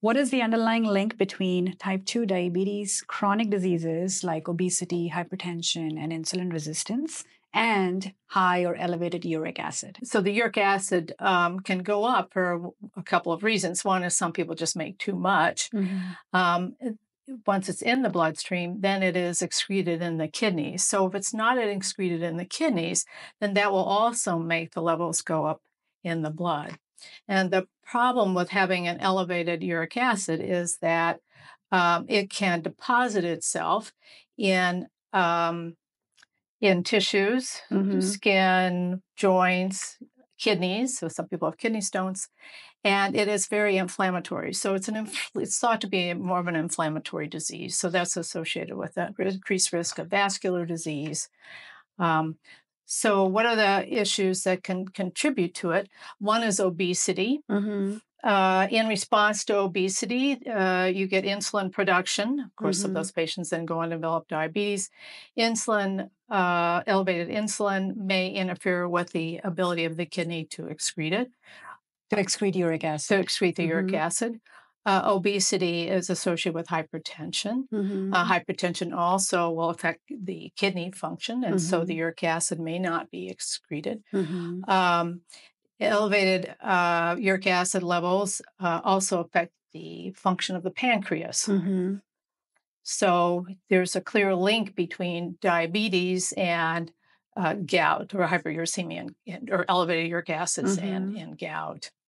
What is the underlying link between type 2 diabetes, chronic diseases like obesity, hypertension, and insulin resistance, and high or elevated uric acid? So, the uric acid um, can go up for a couple of reasons. One is some people just make too much. Mm-hmm. Um, once it's in the bloodstream, then it is excreted in the kidneys. So, if it's not excreted in the kidneys, then that will also make the levels go up in the blood. And the problem with having an elevated uric acid is that um, it can deposit itself in um, in tissues, mm-hmm. skin, joints, kidneys. So some people have kidney stones, and it is very inflammatory. So it's an inf- it's thought to be more of an inflammatory disease. So that's associated with that increased risk of vascular disease. Um, so, what are the issues that can contribute to it? One is obesity. Mm-hmm. Uh, in response to obesity, uh, you get insulin production. Of course, mm-hmm. of those patients then go on to develop diabetes. Insulin, uh, elevated insulin may interfere with the ability of the kidney to excrete it. To excrete uric acid. To excrete the mm-hmm. uric acid. Uh, obesity is associated with hypertension. Mm-hmm. Uh, hypertension also will affect the kidney function, and mm-hmm. so the mm-hmm. uric acid may not be excreted. Mm-hmm. Um, elevated uh, uric acid levels uh, also affect the function of the pancreas. Mm-hmm. So there's a clear link between diabetes and uh, gout or hyperuricemia and, or elevated uric acids and, mm-hmm. and gout.